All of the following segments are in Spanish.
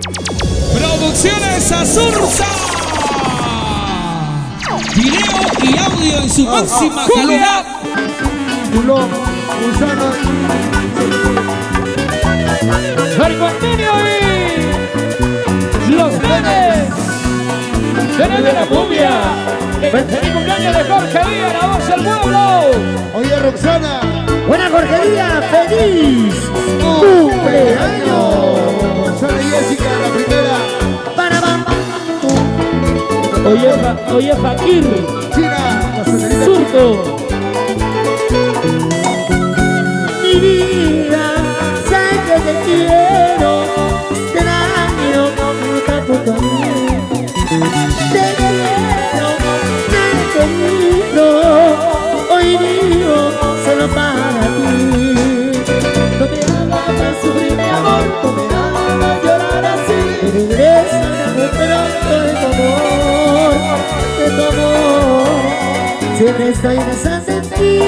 Producciones Azurza. Video y audio en su máxima calidad. Culo, gusano. Y los nenes. Nenes de la cumbia. Feliz cumpleaños de Jorge Díaz, la voz del pueblo. Oye, Roxana. Buena Jorge Díaz, feliz cumpleaños. Y Jessica, la primera. Para Oye, Fa- oye Fakir, China, la Surco. Siempre estoy pensando en ti,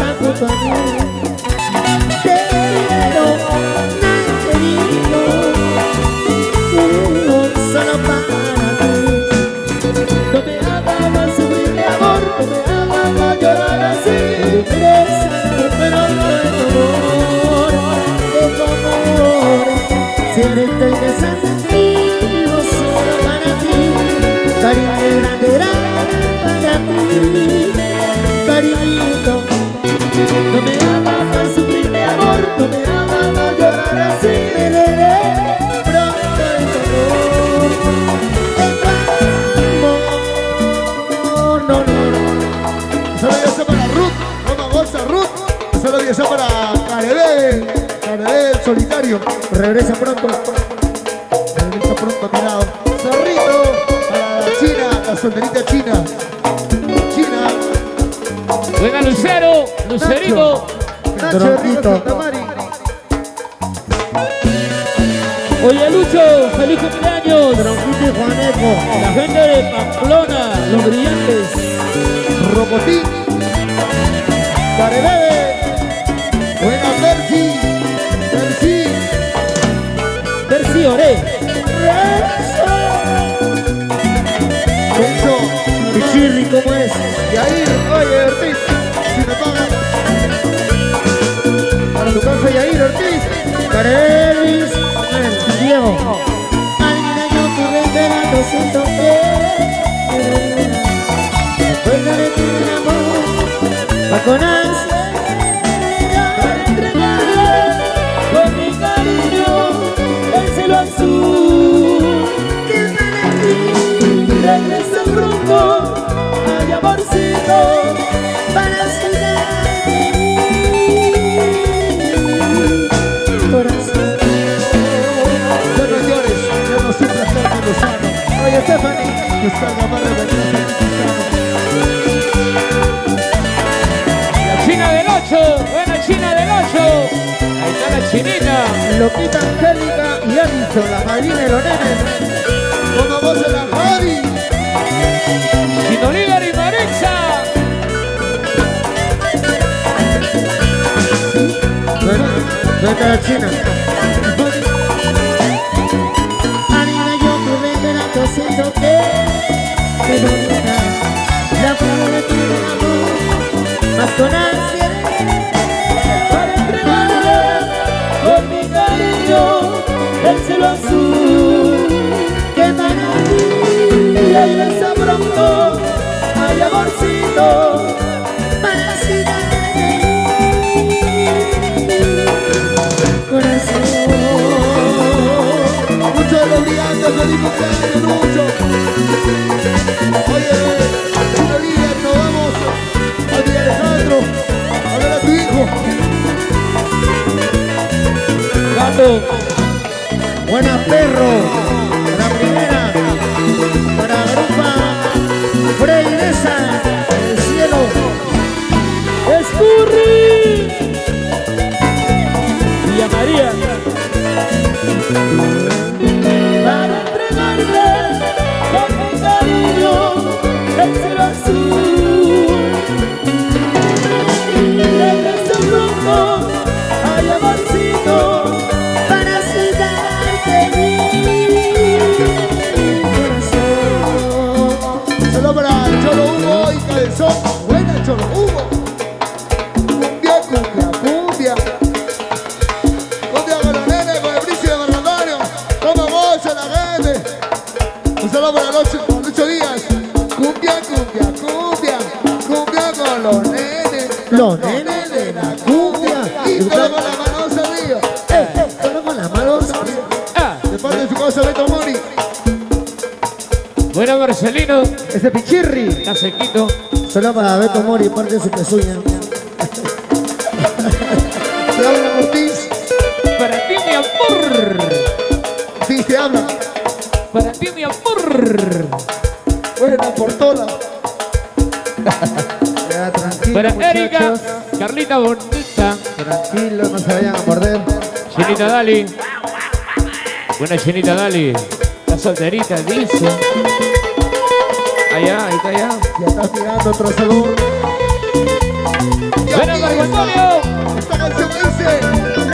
a mí. Te solo para ti. No me amor, no me llorar así. Tu amor, tu amor. Siempre estoy pensando no me hagas más sufrir mi amor, no me hagas más llorar así. Me veré pronto tu amor. No, no, no. Solo dice para Ruth. Vamos, bolsa, Ruth. Solo dice para Carebé. Carebé, el solitario. Regresa pronto. Regresa pronto a mi lado. Zorrito. Para la China, la solterita. China. Venga Lucero, Lucerito. Nacho. Oye Lucho, feliz cumpleaños. Tronquito y Juaneco. La gente de Pamplona, los brillantes. Robotín. Carebé. Buena Percy. Percy. Concho. Pichirri, ¿cómo es? Y ahí, Para casa, Yair Ortiz. Carelis, Diego. Yo esperando Fuerza de tu amor Va con ansia Para entregarle Con mi cariño El cielo azul Que para ti Regresa pronto Ay amorcito Stephanie, que salga revenida La China del 8. Buena China del 8. Ahí está la chinita. Loquita Angélica y Alison, la madrina de los nenes. Como vos en la Javi. Chino Líder y Maritza. Vete a la China. Buena perro. La primera. Para Garupa. Freiresa. El cielo. Escurri. Villa María. Cabezón. Buena Cholo Hugo. Cumbia, cumbia, cumbia. Cumbia con los nenes, con el bricio de Antonio. Toma mucho la gente. Un saludo para Lucho, Lucho Díaz. Cumbia, cumbia, cumbia. Cumbia con los nenes. Los nenes de la cumbia. Y todo con la mano arriba. Eh, eh, solo con las manos arriba. Ah, De parte de su casa Beto Mori. buena Marcelino. Ese pichirri. Está sequito. Solo para Beto Mori, parte de su pezuña. Habla Ortiz. Para ti, mi amor. Sí, se habla. Para ti, mi amor. Buena Portola. Ya, tranquilo, Para Erika. Carlita Bonita. Tranquilo, no se vayan a morder. Chinita Dali. Buena Chinita Dali. La solterita, dice. Está tirando otro sabor. Buena Marco Antonio. Esta canción dice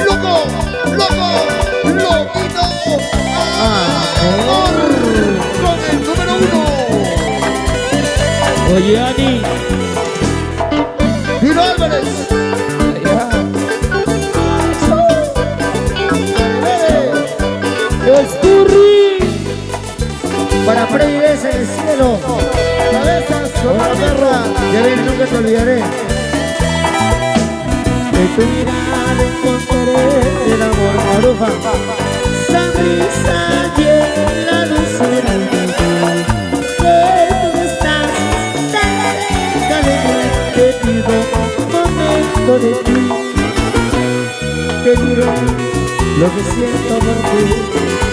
Loco, loco, loquito Amor Con el número uno Oye, Ani. Dino Álvarez Allá. Escurri. Para Freddy Bess en el cielo. La perra. Ya ven, nunca te olvidaré. De tu mirada encontraré el amor maruja. Sonrisa y la dulzura. Que tú estás de mí. Te pido un momento de ti. Te diré lo que siento por ti.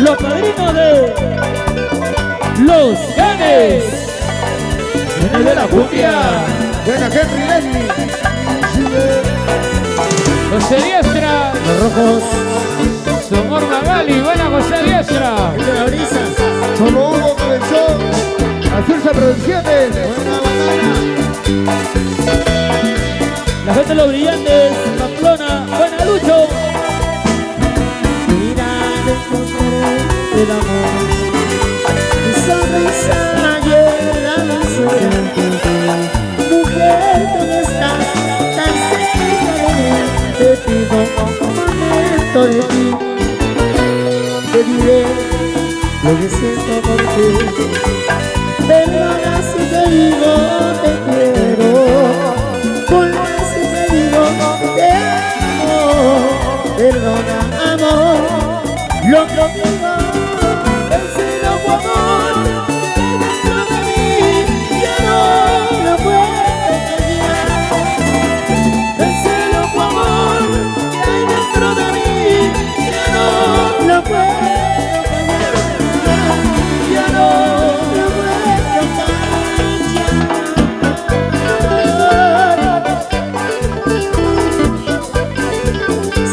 Los padrinos de Los Ganes. Genes de la cumbia. Buena Henry Leslie José Diestra. Los rojos, Somor Magali. Buena José Diestra. de la brisa. Solo Hugo Cabezón Azulsa Producciones Buena banana La gente de los brillantes. Pamplona. Buena Lucho. Encontraré el amor. Mi sonrisa llena la dulzura. Mujer, tú estás tan cerca de mí. Te pido un momento de ti. Te diré lo que siento por ti. Perdona si te digo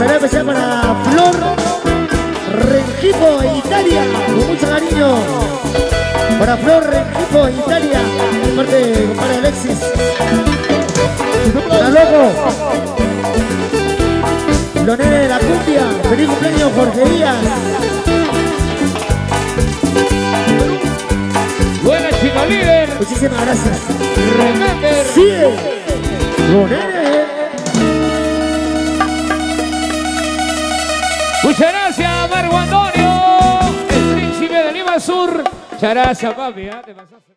Será especial para Flor Rengifo, Italia, con mucho cariño. Para Flor Rengifo, Italia, de parte de compadre Alexis. Para loco. Los de la cumbia, feliz cumpleaños Jorge Díaz. Buena chico líder. Muchísimas gracias. Sigue. Los gracias, papi. ¿ah? Te pasaste.